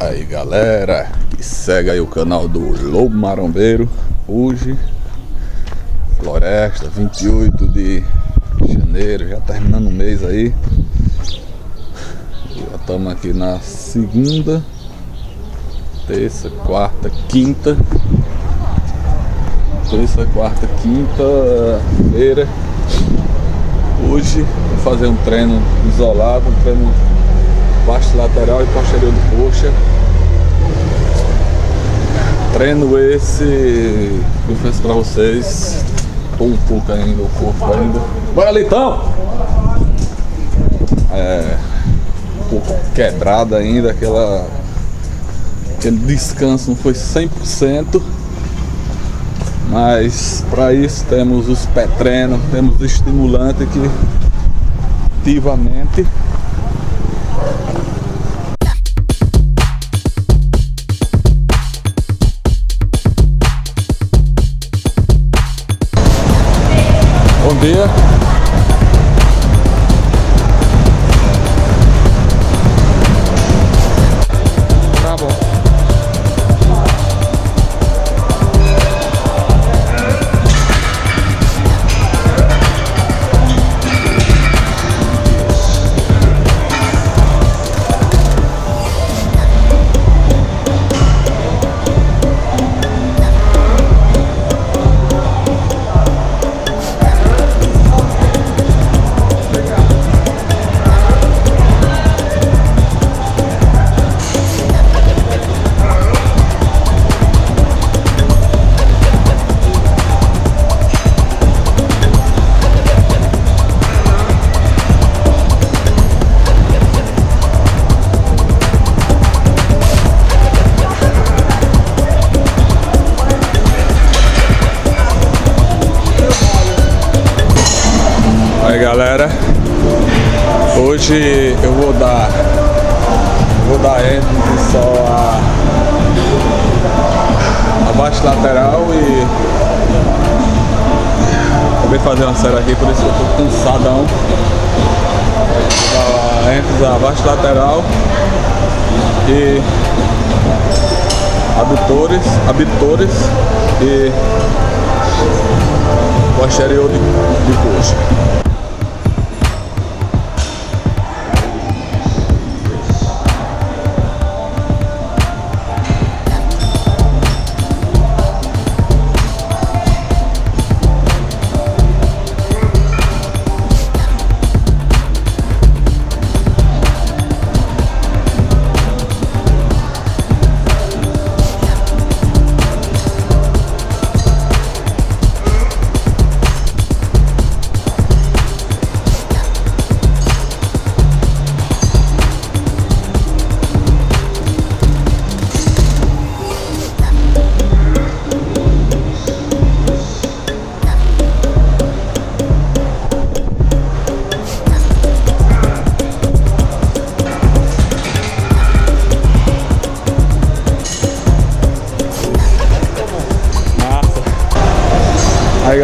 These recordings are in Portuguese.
Aí galera, que segue aí o canal do Lobo Marombeiro. Hoje, Floresta, 28 de janeiro, já terminando o mês aí. Já estamos aqui na segunda, terça, quarta, quinta. Terça, quarta, quinta-feira. Hoje vou fazer um treino isolado, um treino baixo lateral e posterior de coxa. Treino esse, confesso pra vocês, tô um pouco ainda, o corpo ainda. Bora Litão! É, um pouco quebrado ainda, aquela, aquele descanso não foi 100%. Mas para isso temos os pré-treinos, temos o estimulante que ativamente Bom eu vou dar vou dar ênfase só a, a baixo lateral e acabei fazer uma série aqui, por isso eu tô cansadão. Vou dar ênfase a baixo lateral e abdutores, abdutores e posterior de, de coxa.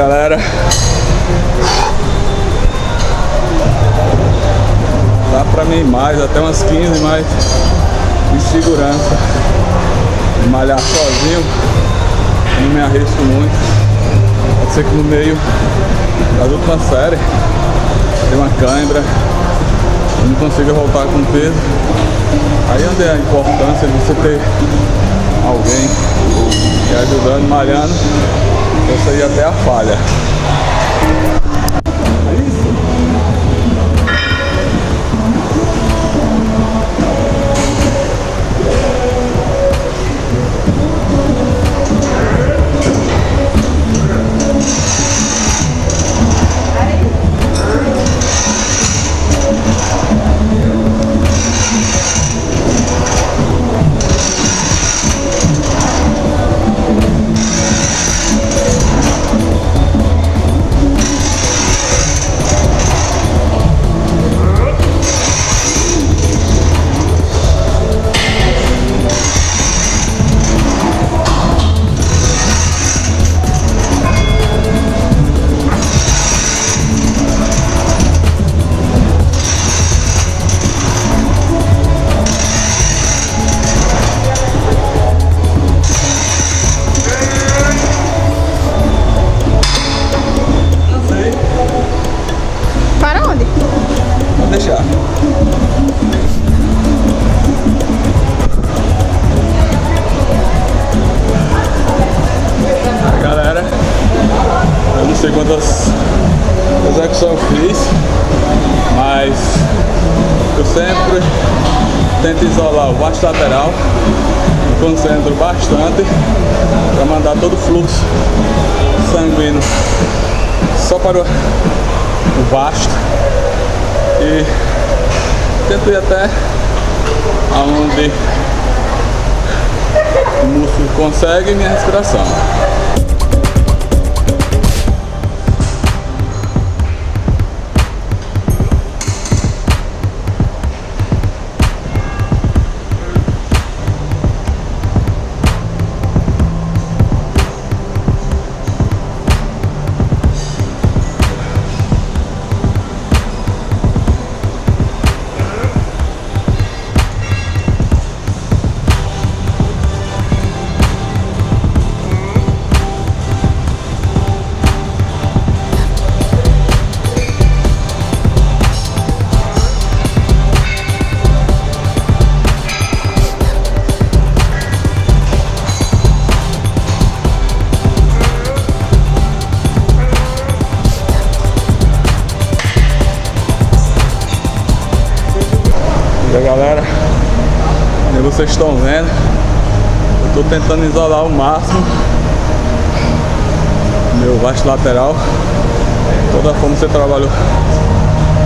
Galera. Dá pra mim mais, até umas 15 mais de segurança. Malhar sozinho, não me arrisco muito. Pode ser que no meio das últimas séries tem uma cãibra, não consigo voltar com peso. Aí onde é a importância de você ter alguém te ajudando, malhando, você ir até a falha. Baixo lateral, concentro bastante para mandar todo o fluxo sanguíneo só para o, o vasto e tento ir até aonde o músculo consegue minha respiração. Galera, como vocês estão vendo, eu tô tentando isolar ao máximo meu baixo lateral. Toda forma você trabalhou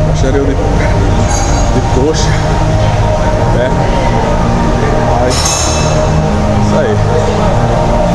baixaria de, de coxa, né? Mas isso aí.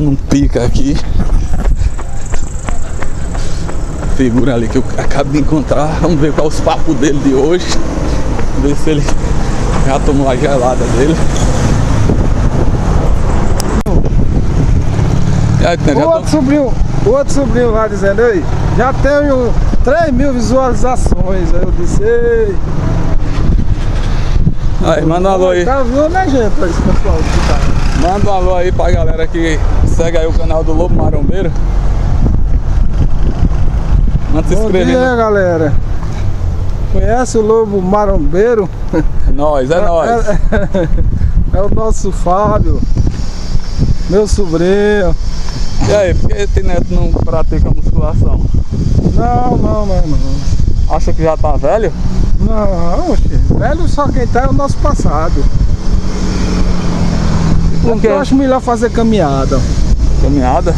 Não pica aqui. Figura ali que eu acabo de encontrar. Vamos ver qual é os papos dele de hoje. Ver se ele já tomou a gelada dele. Aí, O já tô... outro sobrinho, o outro sobrinho lá dizendo, ei, já tenho 3 mil visualizações. Aí eu disse, ei, Aí, manda um alô aí. Tá viu, né, gente, esse pessoal que tá. Manda um alô aí pra galera que segue aí o canal do Lobo Marombeiro. Manda se Bom inscrever. dia, no- galera. Conhece o Lobo Marombeiro? É nóis, é nóis. É, é o nosso Fábio, meu sobrinho. E aí, por que esse neto não pratica musculação? Não, não, não, não. Acha que já tá velho? Não, oxe, velho só quem tá é o nosso passado. Por quê? Eu acho melhor fazer caminhada. Caminhada?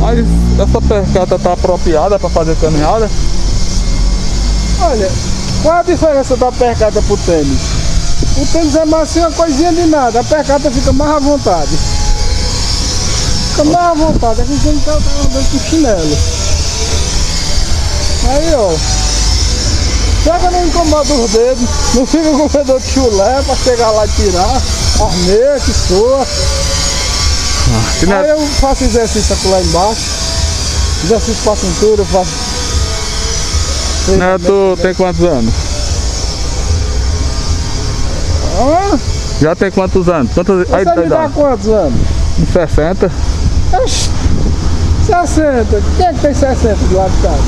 Mas essa percata tá apropriada pra fazer caminhada? Olha, qual a diferença da percata pro tênis? O tênis é mais assim, uma coisinha de nada, a percata fica mais à vontade. Fica mais à vontade, a gente não tá andando com chinelo. Aí ó, chega não incomoda os dedos, não fica com medo de chulé pra chegar lá e tirar, armeia que soa. Aí neto, eu faço exercício aqui lá embaixo, exercício pra cintura, eu faço. neto tem quantos anos? Ah, Já tem quantos anos? Quantos você aí, me dá quantos anos? 60? Oxi, 60. Quem é que tem 60 do lado de casa?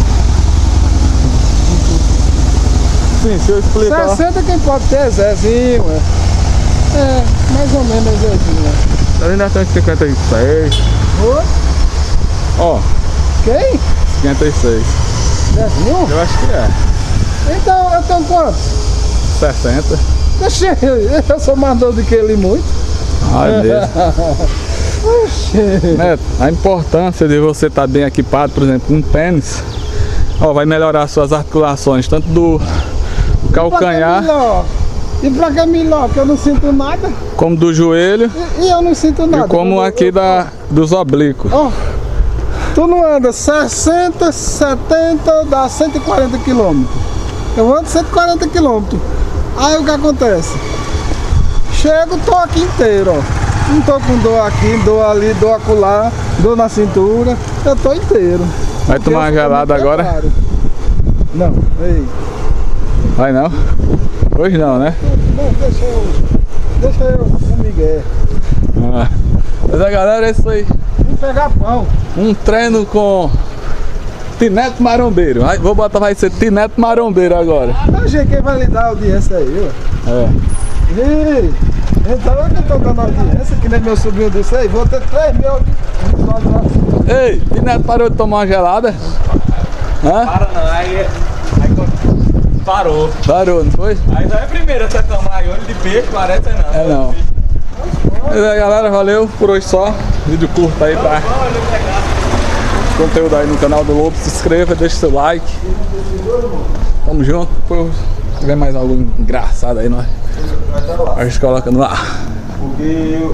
Sim, se eu explicar. 60 quem pode ter é Zezinho, é. É, mais ou menos assim, né? Ainda tem 56. Oi? Ó, Quem? 56. Zezinho? Eu acho que é. Então, eu tenho quanto? 60. Deixa eu, eu sou mais doido que ele muito. Ai, Deus. Oxê. Neto, a importância de você estar bem equipado, por exemplo, com um tênis, ó, vai melhorar suas articulações, tanto do calcanhar E pra melhor? Que eu não sinto nada. como do joelho E, e eu não sinto nada. e como aqui eu- da, dos oblíquos. Ó, tu não anda 60, 70, dá 140 quilômetros. Eu ando 140 quilômetros. Aí o que acontece? Chego, tô aqui inteiro, ó. Não tô com dor aqui, dor ali, dor acolá, dor na cintura. Eu tô inteiro. Vai tomar uma gelada agora? Não, ei. Vai não? Hoje não, né? Não, deixa eu. Deixa eu, o Miguel. Ah. Mas a galera, é isso aí. Vim pegar pão. Um treino com Tineto Marombeiro. Vou botar, vai ser Tineto Marombeiro agora. Não, gente, quem vai lhe dar audiência aí, ó. É. Ei, então eu que tô dando audiência, que nem meu sobrinho disse aí, vou ter 3 mil. Ei, Tineto parou de tomar uma gelada? Hã? Para não, aí, quando parou. Parou, não foi? Aí já é a primeira você tomar aí olho de peixe, parece não. É não. Mas aí galera, valeu por hoje só. Vídeo curto aí pra conteúdo aí no canal do Lobo. Se inscreva, deixa seu like. Tamo junto. Depois, se tiver mais algo engraçado aí, nós, a gente coloca no ar. Porque